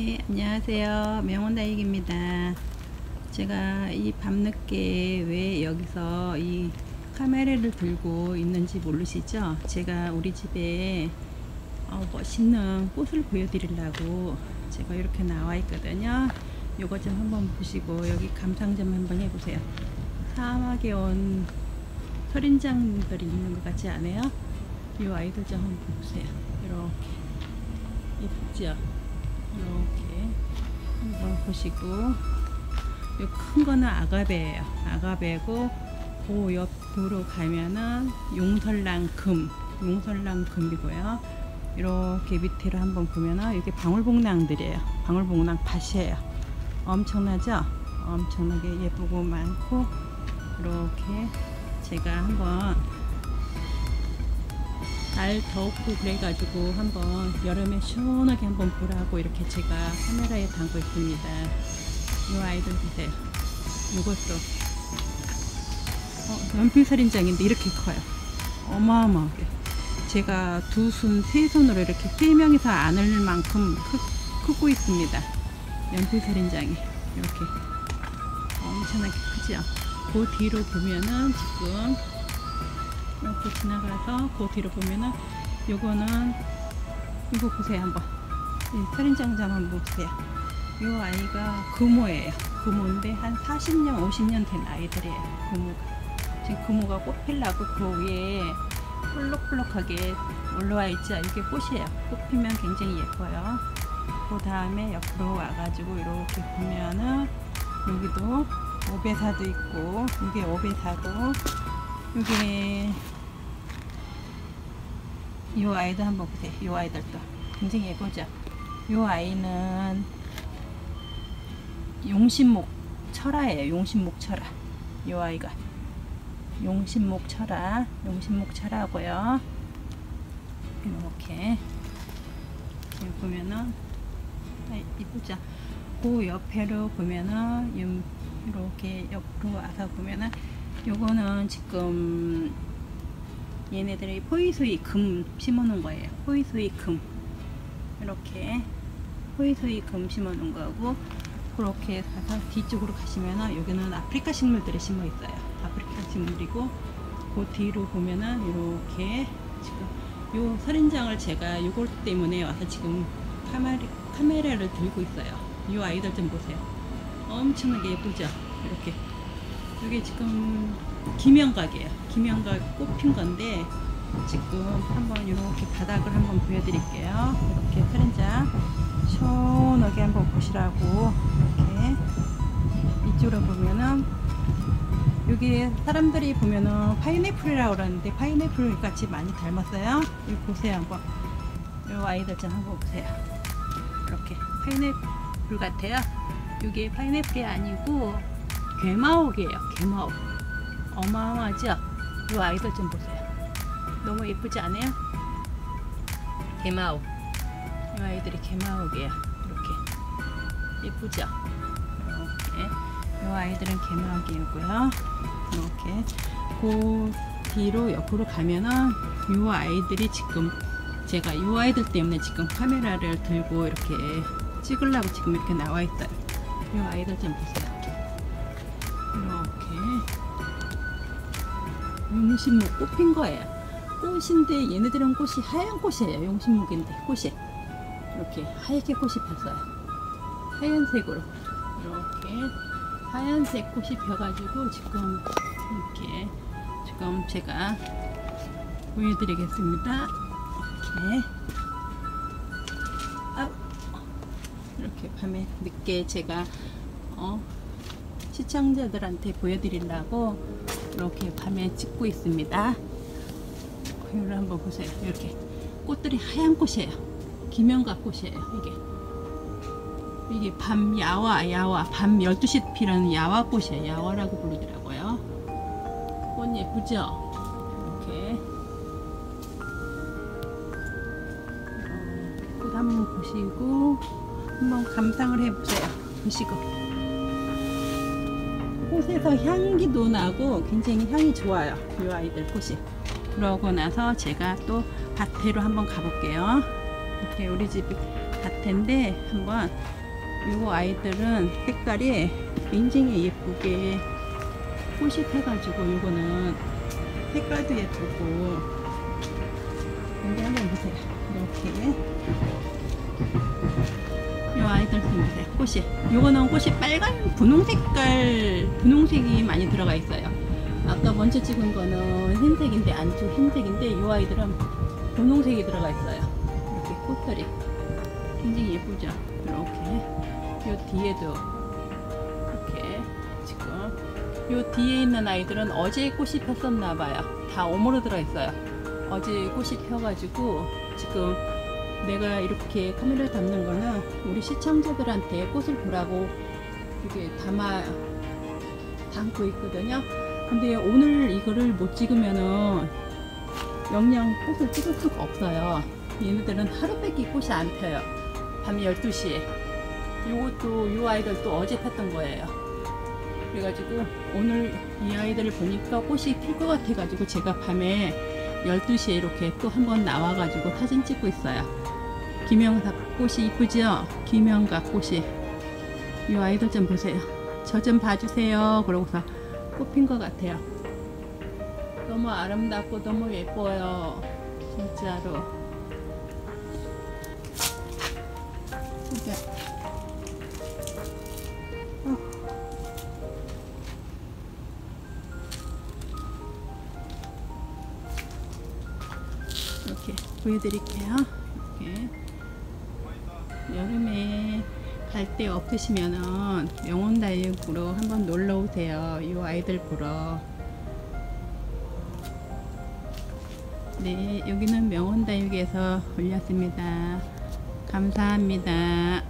네, 안녕하세요. 명원다익입니다. 제가 이 밤늦게 왜 여기서 이 카메라를 들고 있는지 모르시죠? 제가 우리 집에 어, 멋있는 꽃을 보여드리려고 제가 이렇게 나와 있거든요. 요거 좀 한번 보시고 여기 감상 좀 한번 해보세요. 사막에 온 설인장들이 있는 것 같지 않아요? 이 아이들 좀 한번 보세요. 이렇게 예쁘죠? 이렇게 한번 보시고 이 큰 거는 아가베예요. 아가베고 그 옆으로 가면은 용설랑 금, 용설랑 금이고요. 이렇게 밑으로 한번 보면은 이게 방울복랑들이에요. 방울복랑 밭이에요. 엄청나죠? 엄청나게 예쁘고 많고 이렇게 제가 한번 날 덥고 그래가지고 한번 여름에 시원하게 한번 보라고 이렇게 제가 카메라에 담고 있습니다. 이 아이들 보세요. 이것도 어, 연필살인장인데 이렇게 커요. 어마어마하게. 제가 두 손, 세 손으로 이렇게 세 명이서 안을 만큼 크, 크고 있습니다. 연필살인장이 이렇게 엄청나게 크죠. 그 뒤로 보면은 지금 이렇게 지나가서 그 뒤로 보면은 요거는 이거 보세요 한번. 이 살인장장 한번 보세요. 요 아이가 금오예요. 금오인데 한 40년 50년 된 아이들이에요 금오가. 지금 금오가 꽃 필라고 그 위에 볼록볼록하게 올라와 있죠 이게 꽃이에요. 꽃 피면 굉장히 예뻐요. 그 다음에 옆으로 와가지고 이렇게 보면은 여기도 오베사도 있고 이게 오베사고 이게 이 아이들 한번 보세요. 이 아이들도 굉장히 예쁘죠. 이 아이는 용신목 철화예요. 용신목 철화. 이 아이가 용신목 철화, 용신목 철화고요. 이렇게 여기 보면은 아, 이쁘죠. 그 옆에로 보면은 이렇게 옆으로 와서 보면은 요거는 지금 얘네들이 포이소이 금 심어 놓은 거예요. 포이소이 금. 이렇게 포이소이 금 심어 놓은 거고 그렇게 가서 뒤쪽으로 가시면은 여기는 아프리카 식물들이 심어 있어요. 아프리카 식물이고 그 뒤로 보면은 이렇게 지금 요 설인장을 제가 요걸 때문에 와서 지금 카메라, 카메라를 들고 있어요. 요 아이들 좀 보세요. 엄청나게 예쁘죠? 이렇게 이게 지금 김영각이에요. 김영각 꽃핀 건데 지금 한번 이렇게 바닥을 한번 보여드릴게요. 이렇게 트렌장 시원하게 한번 보시라고 이렇게 이쪽으로 보면은 여기 사람들이 보면은 파인애플이라고 그러는데 파인애플 같이 많이 닮았어요. 여기 보세요 한번. 이 아이들 좀 한번 보세요. 이렇게 파인애플 같아요. 이게 파인애플이 아니고 괴마옥이에요. 괴마옥. 어마어마하죠? 이 아이들 좀 보세요. 너무 예쁘지 않아요? 개마옥. 이 아이들이 개마옥이에요. 이렇게. 예쁘죠? 이렇게. 이 아이들은 개마옥이고요. 이렇게. 그 뒤로 옆으로 가면은 이 아이들이 지금 제가 이 아이들 때문에 지금 카메라를 들고 이렇게 찍으려고 지금 이렇게 나와 있어요. 이 아이들 좀 보세요. 용신목 꽃핀 거예요. 꽃인데 얘네들은 꽃이 하얀 꽃이에요. 용신목인데 꽃이 이렇게 하얗게 꽃이 폈어요. 하얀색으로 이렇게 하얀색 꽃이 펴가지고 지금 이렇게 지금 제가 보여드리겠습니다. 이렇게 아, 이렇게 밤에 늦게 제가 어, 시청자들한테 보여드리려고 이렇게 밤에 찍고 있습니다. 이를 한번 보세요. 이렇게 꽃들이 하얀 꽃이에요. 김연각 꽃이에요. 이게 이게 밤 야화 야화 밤 12시 피는 야화 꽃이에요. 야화라고 부르더라고요. 꽃 예쁘죠? 이렇게 어, 꽃 한번 보시고 한번 감상을 해보세요. 보시고 꽃에서 향기도 나고 굉장히 향이 좋아요. 이 아이들 꽃이. 그러고 나서 제가 또 밭으로 한번 가볼게요. 이렇게 우리 집 같은데 한번 요거 아이들은 색깔이 굉장히 예쁘게 꽃이 펴가지고 요거는 색깔도 예쁘고 근데 한번 보세요 이렇게 보세요 꽃이 요거는 꽃이 빨간 분홍 색깔 분홍색이 많이 들어가 있어요. 아까 먼저 찍은 거는 흰색인데 안쪽 흰색인데 요 아이들은 분홍색이 들어가 있어요. 이렇게 꽃들이. 굉장히 예쁘죠? 이렇게. 요 뒤에도 이렇게 지금 요 뒤에 있는 아이들은 어제 꽃이 폈었나 봐요. 다 오므로 들어 있어요. 어제 꽃이 펴가지고 지금 내가 이렇게 카메라를 담는 거는 우리 시청자들한테 꽃을 보라고 이렇게 담아 담고 있거든요. 근데 오늘 이거를 못 찍으면은 영영 꽃을 찍을 수가 없어요. 얘네들은 하루밖에 꽃이 안 펴요. 밤 12시에. 요것도 요 아이들도 어제 폈던 거예요. 그래가지고 오늘 이 아이들을 보니까 꽃이 필 것 같아 가지고 제가 밤에 12시에 이렇게 또 한번 나와 가지고 사진 찍고 있어요. 김영사 꽃이 이쁘죠? 김영가 꽃이. 이 아이들 좀 보세요. 저 좀 봐주세요. 그러고서 꽃핀 것 같아요. 너무 아름답고 너무 예뻐요. 진짜로. 이게. 어. 이렇게 보여드릴게요. 이렇게 갈 데 없으시면은 명원다육으로 한번 놀러 오세요. 이 아이들 보러. 네, 여기는 명원 다육에서 올렸습니다. 감사합니다.